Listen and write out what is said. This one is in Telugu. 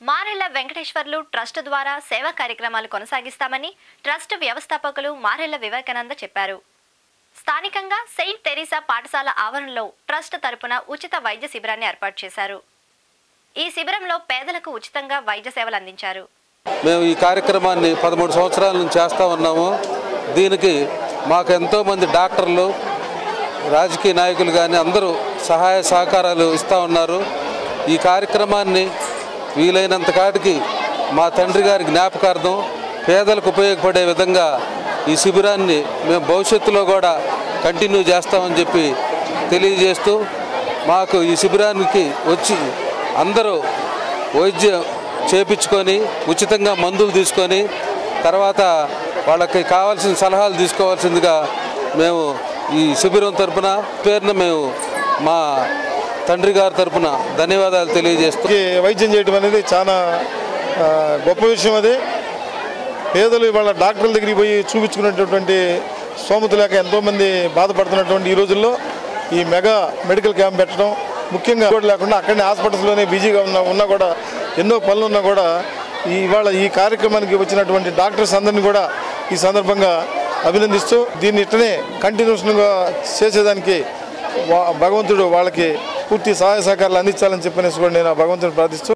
మారెళ్ళ వెంకటేశ్వర్లు ట్రస్ట్ ద్వారా సేవా కార్యక్రమాలు కొనసాగిస్తామని ట్రస్ట్ వ్యవస్థాపకులు మారెళ్ళ వివేకానంద చెప్పారు. స్థానికంగా సెయింట్ తెరీసా పాఠశాల ఆవరణలో ట్రస్ట్ తరపున ఉచిత వైద్య శిబిరాన్ని ఏర్పాటు చేశారు. ఈ శిబిరంలో పేదలకు ఉచితంగా వైద్య సేవలు అందించారు. మేము ఈ కార్యక్రమాన్ని పదమూడు సంవత్సరాల నుంచి చేస్తూ ఉన్నాము. దీనికి మాకు ఎంతోమంది డాక్టర్లు రాజకీయ నాయకులు కానీ అందరూ సహాయ సహకారాలు ఇస్తూ ఉన్నారు. ఈ కార్యక్రమాన్ని వీలైనంత కాటికి మా తండ్రి గారి జ్ఞాపకార్థం పేదలకు ఉపయోగపడే విధంగా ఈ శిబిరాన్ని మేము భవిష్యత్తులో కూడా కంటిన్యూ చేస్తామని చెప్పి తెలియజేస్తూ మాకు ఈ శిబిరానికి వచ్చి అందరూ వైద్యం చేపించుకొని ఉచితంగా మందులు తీసుకొని తర్వాత వాళ్ళకి కావాల్సిన సలహాలు తీసుకోవాల్సిందిగా మేము ఈ శిబిరం తరఫున పేరున మేము మా తండ్రి గారి తరపున ధన్యవాదాలు తెలియజేస్తూ వైద్యం చేయడం అనేది చాలా గొప్ప విషయం అది. పేదలు ఇవాళ డాక్టర్ల దగ్గరికి పోయి చూపించుకునేటటువంటి స్తోమత లేక ఎంతోమంది బాధపడుతున్నటువంటి ఈ రోజుల్లో ఈ మెగా మెడికల్ క్యాంప్ పెట్టడం ముఖ్యంగా కూడా లేకుండా అక్కడనే హాస్పిటల్స్లోనే బిజీగా ఉన్న ఉన్నా కూడా ఎన్నో పనులు ఉన్నా కూడా ఈ ఇవాళ ఈ కార్యక్రమానికి వచ్చినటువంటి డాక్టర్స్ అందరినీ కూడా ఈ సందర్భంగా అభినందిస్తూ దీన్ని ఇట్టనే కంటిన్యూషన్గా చేసేదానికి వా- భగవంతుడు వాళ్ళకి పూర్తి సహాయ సహకారాలు అందించాలని చెప్పనేసి కూడా నేను భగవంతుని ప్రార్థిస్తూ